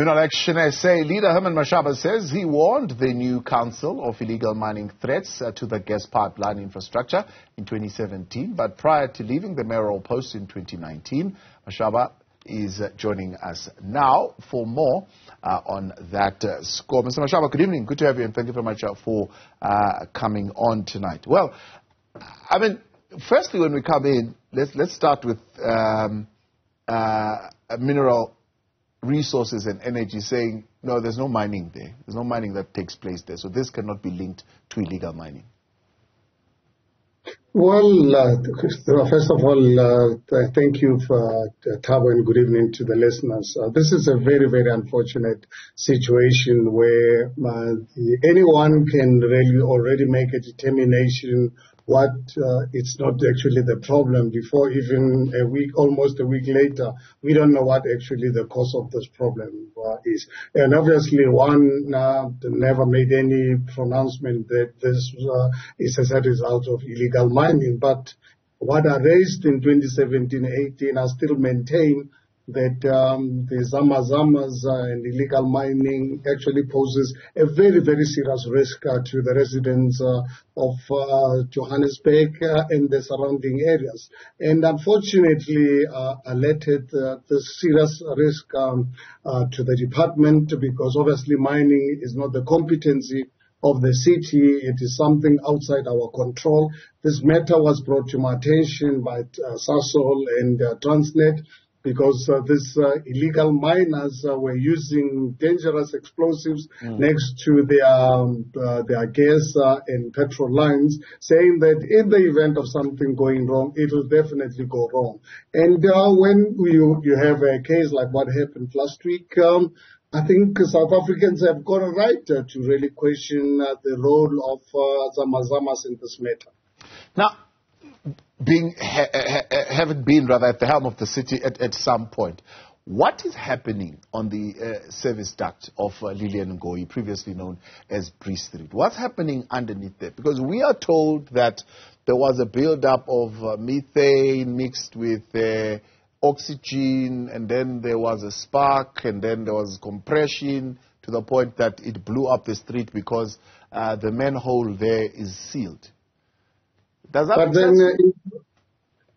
You know, like say, leader Herman Mashaba says he warned the new council of illegal mining threats uh, to the gas pipeline infrastructure in 2017. But prior to leaving the mayoral post in 2019, Mashaba is uh, joining us now for more uh, on that uh, score. Mr. Mashaba, good evening. Good to have you, and thank you very much uh, for uh, coming on tonight. Well, I mean, firstly, when we come in, let's let's start with um, mineral resources and energy saying, no, there's no mining there. There's no mining that takes place there. So this cannot be linked to illegal mining. Well, uh, first of all, uh, thank you for uh, Thabo and good evening to the listeners. Uh, this is a very, very unfortunate situation where uh, anyone can really already make a determination what uh, it's not actually the problem. Before even a week, almost a week later, we don't know what actually the cause of this problem uh, is. And obviously one uh, never made any pronouncement that this uh, is as a result of illegal mining, but what are raised in 2017-18 are still maintained that um, the Zama Zamas uh, and illegal mining actually poses a very, very serious risk uh, to the residents uh, of Johannesburg and the surrounding areas. And unfortunately, alerted the serious risk um, to the department because obviously mining is not the competency of the city. It is something outside our control. This matter was brought to my attention by uh, Sasol and uh, Transnet because uh, these uh, illegal miners uh, were using dangerous explosives mm. next to their um, uh, their gas uh, and petrol lines, saying that in the event of something going wrong, it will definitely go wrong. And uh, when you you have a case like what happened last week. Um, I think South Africans have got a right to really question the role of uh, Zamazamas in this matter. Now, being ha, ha, having been rather at the helm of the city at, at some point. What is happening on the uh, service duct of uh, Lilian Ngoyi, previously known as Bree Street? What's happening underneath there? Because we are told that there was a build-up of uh, methane mixed with uh, oxygen, and then there was a spark, and then there was compression to the point that it blew up the street because uh, the manhole there is sealed. Does that but then, uh,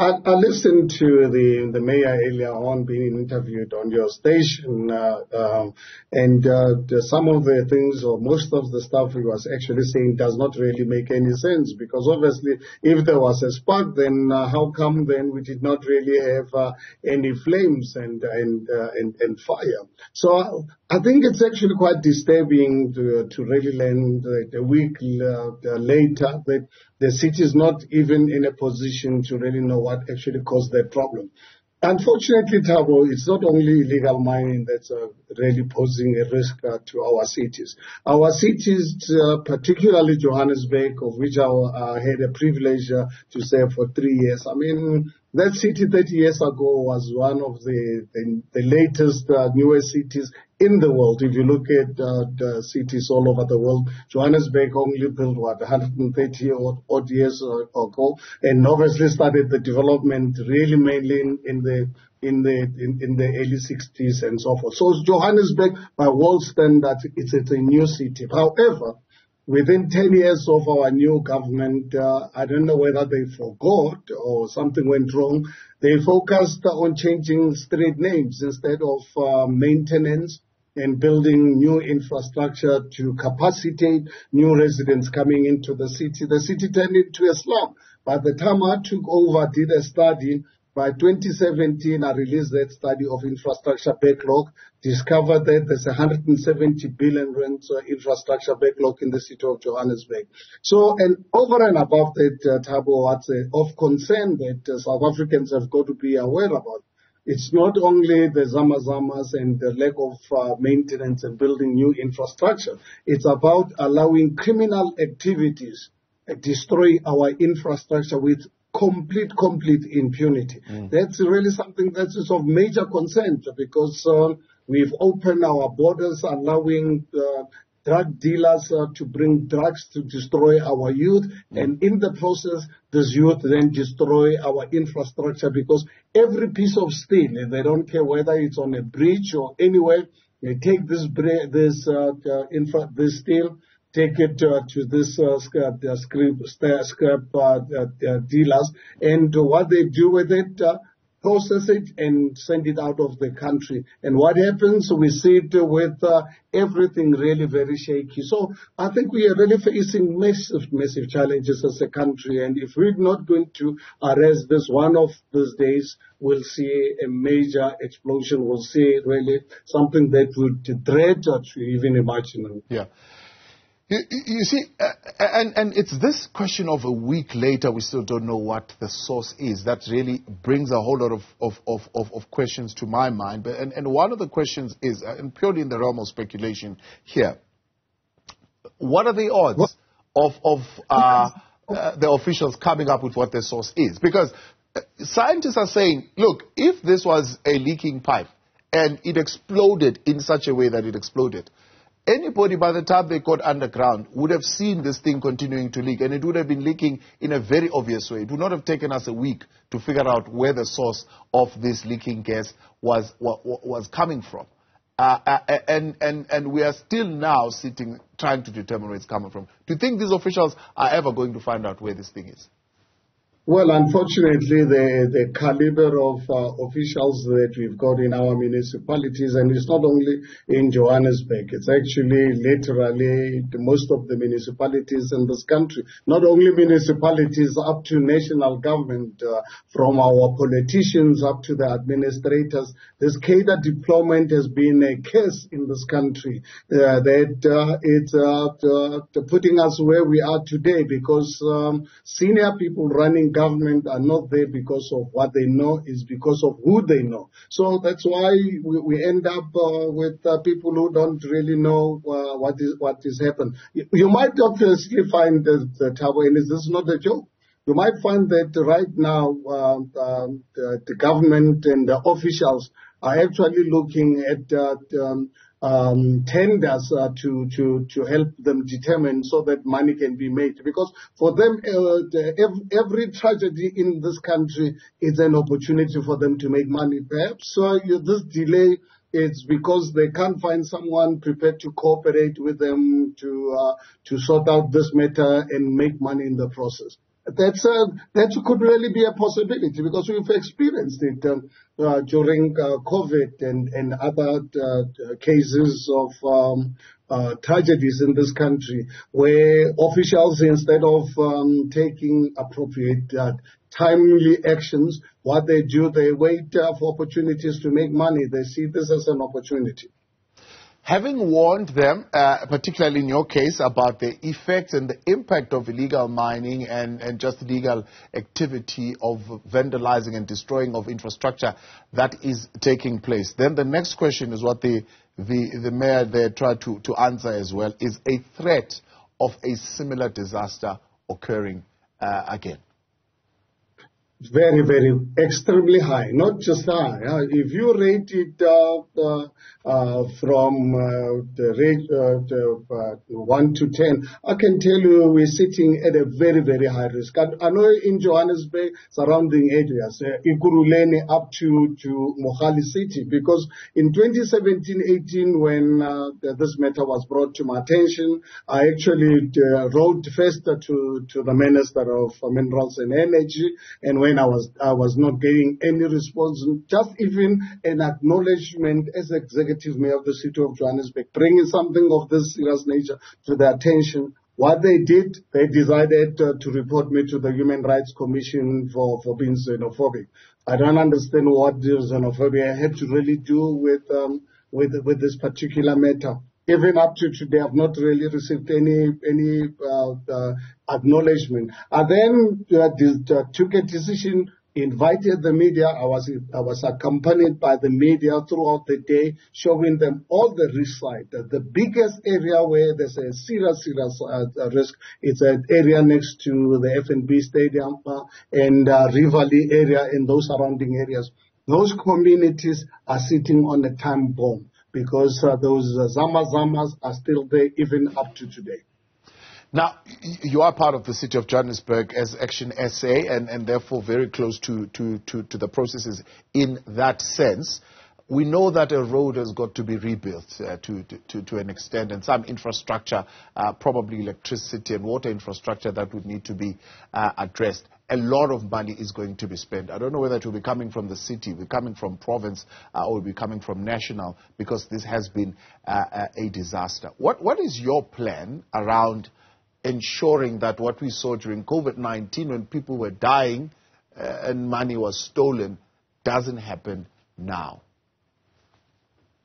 I, I, listened to the the mayor earlier on being interviewed on your station, uh, um, and uh, some of the things or most of the stuff he was actually saying does not really make any sense because obviously, if there was a spark, then uh, how come then we did not really have uh, any flames and and uh, and, and fire? So I think it's actually quite disturbing to, to really learn that a week uh, later that the city is not even in a position to really know what actually caused that problem. Unfortunately, Thabo, it's not only illegal mining that's uh, really posing a risk uh, to our cities. Our cities, uh, particularly Johannesburg, of which I uh, had a privilege uh, to serve for three years. I mean, that city 30 years ago was one of the, the, the latest, uh, newest cities in the world. If you look at uh, the cities all over the world, Johannesburg only built, what, 130 odd, odd years ago, and obviously started the development really mainly in, in the in the in, in, the early 60s and so forth. So Johannesburg, by world standards, it's, it's a new city. However, within 10 years of our new government, uh, I don't know whether they forgot or something went wrong. They focused on changing street names instead of uh, maintenance and building new infrastructure to capacitate new residents coming into the city. The city turned into a slum. By the time I took over, did a study, by 2017, I released that study of infrastructure backlog, discovered that there's 170 billion rand uh, infrastructure backlog in the city of Johannesburg. So, and over and above that, uh, Thabo, what's uh, of concern that uh, South Africans have got to be aware about. It's not only the Zamazamas and the lack of uh, maintenance and building new infrastructure. It's about allowing criminal activities uh, destroy our infrastructure with complete, complete impunity. Mm. That's really something that is of major concern because uh, we've opened our borders, allowing uh, drug dealers uh, to bring drugs to destroy our youth. Mm. And in the process, this youth then destroy our infrastructure because every piece of steel, they don't care whether it's on a bridge or anywhere, They take this this uh, uh, infra, this steel, take it uh, to this uh, scrap, uh, scrap dealers, and what they do with it process it and send it out of the country. And what happens? We see it with everything really very shaky. So I think we are really facing massive, massive challenges as a country. And if we're not going to arrest this one of these days, we'll see a major explosion. We'll see really something that would dread to even imagine. Yeah. You, you see, uh, and, and it's this question of a week later, we still don't know what the source is. That really brings a whole lot of, of, of, of, of questions to my mind. But, and, and one of the questions is, uh, and purely in the realm of speculation here, what are the odds what? of, of uh, uh, the officials coming up with what the source is? Because uh, scientists are saying, look, if this was a leaking pipe and it exploded in such a way that it exploded, anybody by the time they got underground would have seen this thing continuing to leak and it would have been leaking in a very obvious way. It would not have taken us a week to figure out where the source of this leaking gas was, was coming from. Uh, uh, and, and, and we are still now sitting trying to determine where it's coming from. Do you think these officials are ever going to find out where this thing is? Well, unfortunately, the, the caliber of uh, officials that we've got in our municipalities, and it's not only in Johannesburg, it's actually literally most of the municipalities in this country, not only municipalities up to national government, uh, from our politicians up to the administrators. This cadre deployment has been a case in this country uh, that uh, it's uh, putting us where we are today because um, senior people running government are not there because of what they know, is because of who they know. So that's why we, we end up uh, with uh, people who don't really know uh, what is what is happening. You, you might obviously find that, that and this is not a joke. You might find that right now um, um the, the, government and the officials are actually looking at uh, um, um, tenders uh, to, to, to help them determine so that money can be made. Because for them, uh, every tragedy in this country is an opportunity for them to make money. Perhaps uh, this delay is because they can't find someone prepared to cooperate with them to uh, to sort out this matter and make money in the process that's a, that could really be a possibility because we've experienced it um, uh, during uh, COVID and, other uh, cases of um, uh, tragedies in this country where officials, instead of um, taking appropriate uh, timely actions, what they do, they wait uh, for opportunities to make money. They see this as an opportunity. Having warned them, uh, particularly in your case, about the effects and the impact of illegal mining and, and just illegal activity of vandalizing and destroying of infrastructure that is taking place, then the next question is what the, the, the mayor there tried to, to answer as well, is a threat of a similar disaster occurring uh, again very, very extremely high, not just high. Uh, if you rate it uh, uh, uh from uh, the rate uh, 1 to 10, I can tell you we're sitting at a very, very high risk. I, I know in Johannesburg, surrounding areas, uh, Ekurhuleni up to, to Mogale City, because in 2017-18, when this matter was brought to my attention, I actually wrote first to, to the Minister of Minerals and Energy, and when when I was I was not getting any response, just even an acknowledgement as executive mayor of the city of Johannesburg, bringing something of this serious nature to the attention. What they did, they decided uh, to report me to the Human Rights Commission for, for being xenophobic. I don't understand what xenophobia had to really do with um, with with this particular matter even up to today, I've not really received any any uh, uh, acknowledgement. I then uh, uh, took a decision, invited the media. I was I was accompanied by the media throughout the day, showing them all the risk side. The, biggest area where there's a serious serious uh, risk is an area next to the FNB Stadium uh, and uh, Riverlea area and those surrounding areas. Those communities are sitting on a time bomb because uh, those uh, Zama Zamas are still there even up to today. Now, you are part of the city of Johannesburg as Action SA and, and therefore very close to, to, to, to the processes in that sense. We know that a road has got to be rebuilt uh, to, to, to, an extent, and some infrastructure, uh, probably electricity and water infrastructure, that would need to be uh, addressed. A lot of money is going to be spent. I don't know whether it will be coming from the city, will be coming from province, uh, or will be coming from national, because this has been uh, a disaster. What, what is your plan around ensuring that what we saw during COVID-19, when people were dying uh, and money was stolen, doesn't happen now?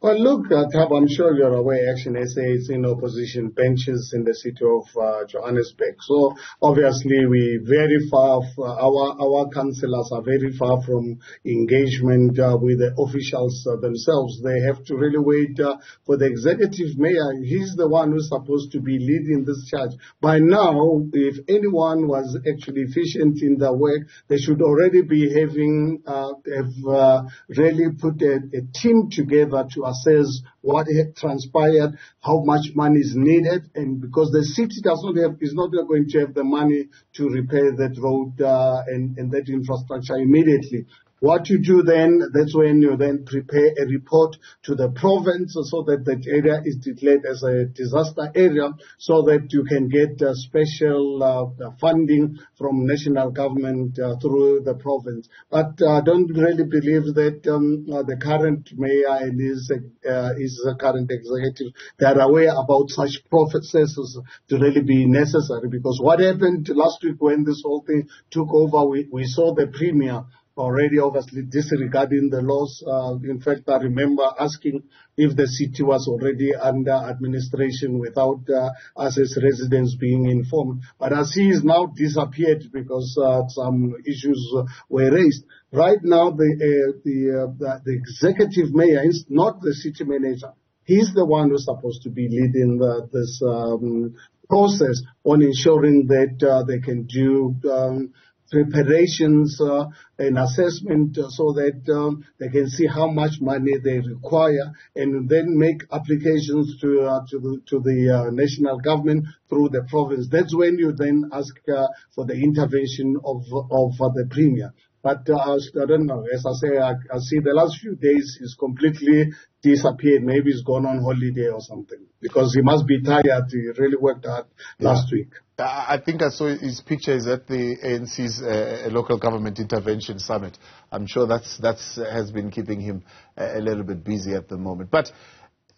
Well, look, uh, I'm sure you're aware Action SA is in opposition benches in the city of uh, Johannesburg. So obviously we very far, our, our councillors are very far from engagement uh, with the officials uh, themselves. They have to really wait uh, for the executive mayor. He's the one who's supposed to be leading this charge. By now, if anyone was actually efficient in their work, they should already be having, uh, have really put a, a team together to assess what transpired, how much money is needed, and because the city does not have, is not going to have the money to repair that road uh, and, and that infrastructure immediately. What you do then, that's when you then prepare a report to the province so that that area is declared as a disaster area so that you can get uh, special uh, funding from national government uh, through the province. But I don't really believe that um, uh, the current mayor and his, uh, his current executive, they are aware about such processes to really be necessary because what happened last week when this whole thing took over, we, we saw the premier already obviously disregarding the laws. Uh, in fact, I remember asking if the city was already under administration without uh, us as residents being informed. But as he is now disappeared because uh, some issues were raised. Right now, the, the, uh, the executive mayor is not the city manager. He's the one who's supposed to be leading the, this um, process on ensuring that uh, they can do um, preparations uh, and assessment uh, so that um, they can see how much money they require and then make applications to uh, to the, to the uh, national government through the province. That's when you then ask uh, for the intervention of of uh, the premier. But uh, I don't know. As I say, I, I see the last few days he's completely disappeared. Maybe he's gone on holiday or something because he must be tired. He really worked hard yeah. last week. I think I saw his picture is at the ANC's uh, local government intervention summit. I'm sure that's that's uh, has been keeping him a, a little bit busy at the moment. But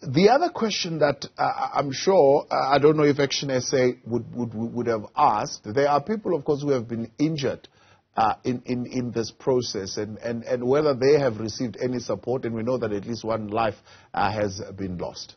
the other question that uh, I'm sure, uh, I don't know if Action SA would, would, would have asked, there are people, of course, who have been injured uh, in, in, in this process and, and, and whether they have received any support, and we know that at least one life uh, has been lost.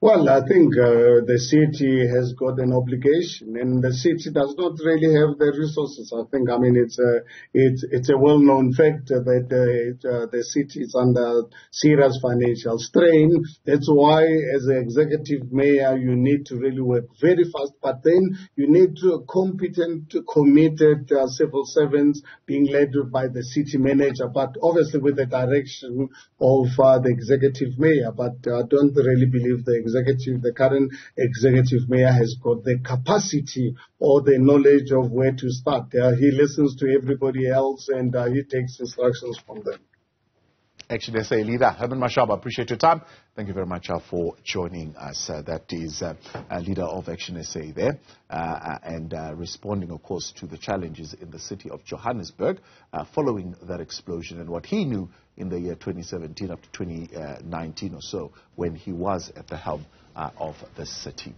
Well, I think uh, the city has got an obligation, and the city does not really have the resources. I think, I mean, it's a it's it's a well-known fact that uh, uh, the city is under serious financial strain. That's why, as an executive mayor, you need to really work very fast. But then you need to competent, committed uh, civil servants being led by the city manager, but obviously with the direction of uh, the executive mayor. But I don't really believe the executive, the current executive mayor has got the capacity or the knowledge of where to start. Uh, he listens to everybody else and uh, he takes instructions from them. Action SA leader Herman Mashaba, appreciate your time. Thank you very much uh, for joining us. Uh, that is uh, a leader of Action SA there, uh, uh, and uh, responding, of course, to the challenges in the city of Johannesburg following that explosion and what he knew in the year 2017 up to 2019 or so when he was at the helm of the city.